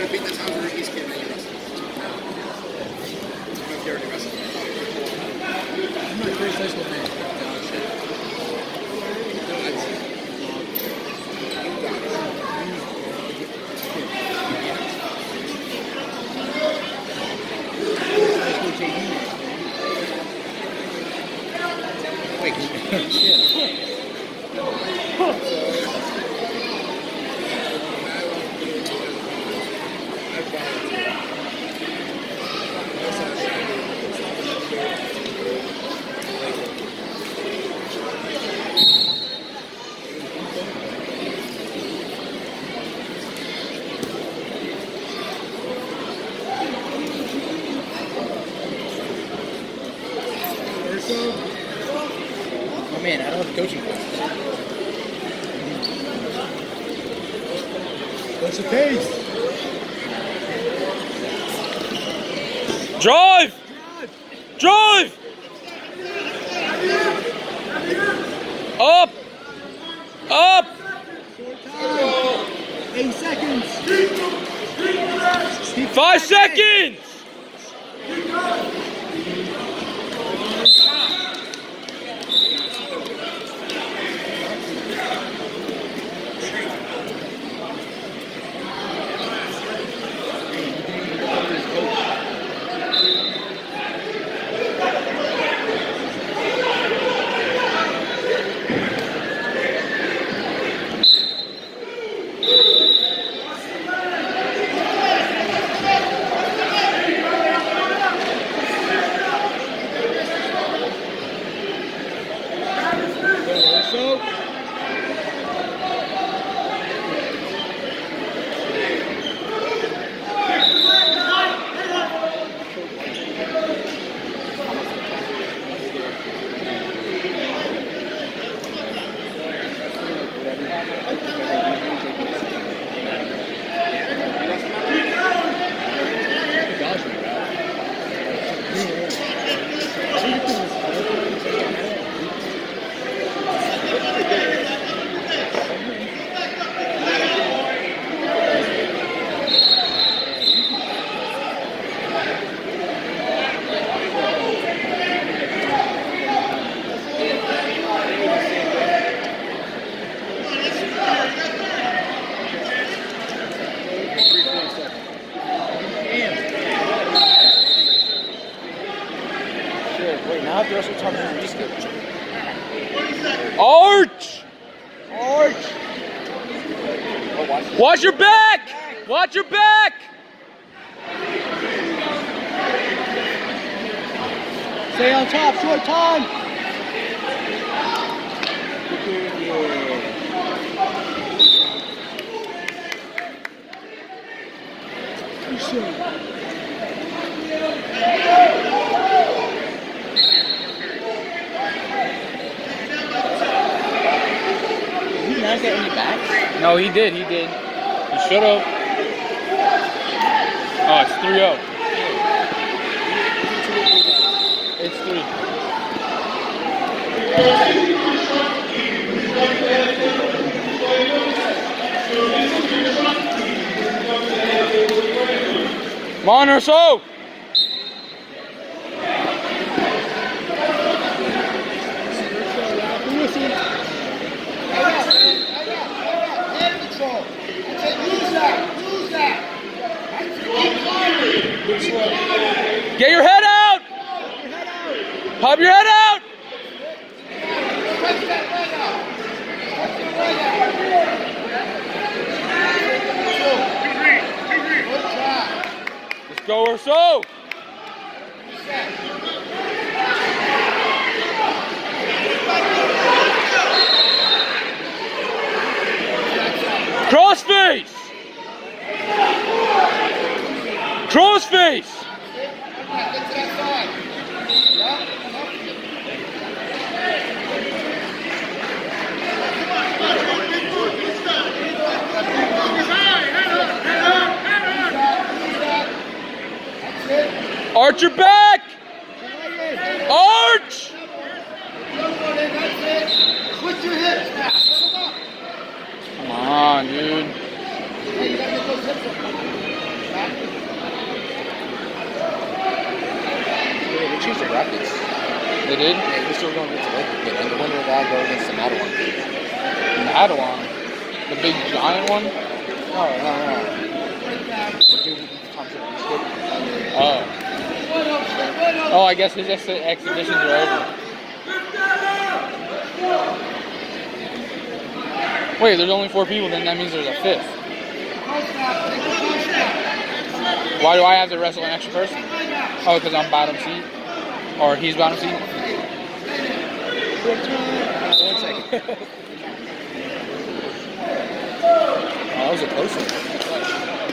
gotta beat the Tom Ruiz kid and then you wrestle. I don't know if you already wrestled. I'm not very sensible man. Man, I don't have coaching classes. What's the pace? Drive! Drive! Up! Up! Eight seconds. Five seconds! So, Wait, now I have to wrestle Tom Arch! Arch! Watch your back! Watch your back! stay on top, short time. Not get any back? No, he did, he did. He should have. Oh, it's 3 0. It's 3. Come on! Get your head out! Pop your head out! Let's go, or Crossface! Crossface! Arch your back! Arch! Switch your hips now. Come on, dude. Hey, you gotta get those hips up. They did? Yeah, was still going against the Lakers, but and the winner of that go against the Matterhorn. Padawan. The big giant one? No, no, no. The dude who beat Tom Brady. Oh. Oh, I guess his ex- exhibitions are over. Wait, there's only four people, then that means there's a fifth. Why do I have to wrestle an extra person? Oh, because I'm bottom seat? Or he's bottom? Uh, one second. oh, that was a close one.